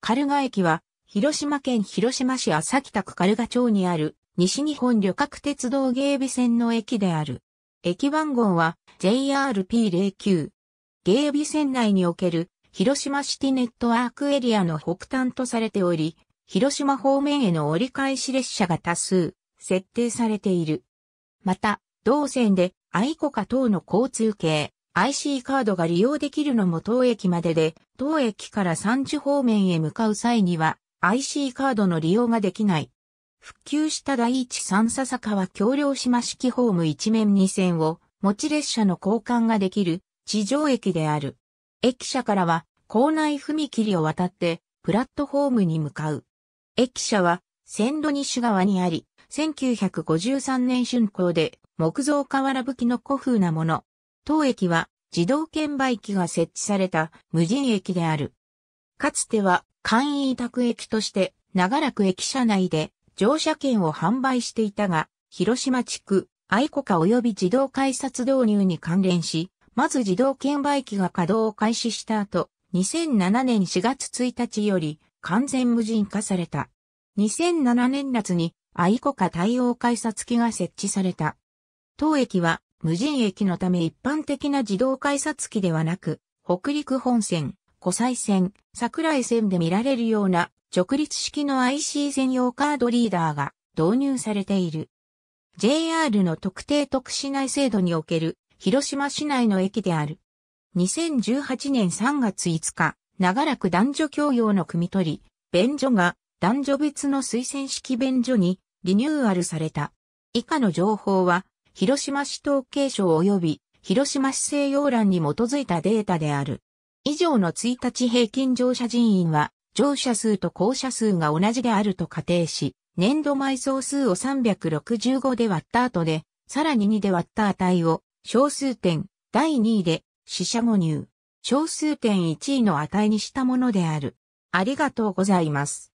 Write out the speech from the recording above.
カルガ駅は、広島県広島市朝北区カルガ町にある、西日本旅客鉄道芸備線の駅である。駅番号は JRP09。芸備線内における広島シティネットワークエリアの北端とされており、広島方面への折り返し列車が多数設定されている。また、同線で愛子か等の交通系 IC カードが利用できるのも当駅までで、当駅から三樹方面へ向かう際には IC カードの利用ができない。復旧した第一三笹川橋梁島式ホーム一面二線を持ち列車の交換ができる地上駅である。駅舎からは構内踏切を渡ってプラットフォームに向かう。駅舎は線路西側にあり、1953年竣工で木造瓦吹きの古風なもの。当駅は自動券売機が設置された無人駅である。かつては簡易委託駅として長らく駅舎内で乗車券を販売していたが、広島地区愛子化及び自動改札導入に関連し、まず自動券売機が稼働を開始した後、2007年4月1日より完全無人化された。2007年夏に愛子化対応改札機が設置された。当駅は無人駅のため一般的な自動改札機ではなく、北陸本線、湖西線、桜井線で見られるような直立式の IC 専用カードリーダーが導入されている。JR の特定特殊内制度における広島市内の駅である。2018年3月5日、長らく男女共用の組取り、便所が男女別の推薦式便所にリニューアルされた。以下の情報は、広島市統計省及び広島市政要欄に基づいたデータである。以上の1日平均乗車人員は、乗車数と降車数が同じであると仮定し、年度埋総数を365で割った後で、さらに2で割った値を小数点第2位で死者誤入、小数点1位の値にしたものである。ありがとうございます。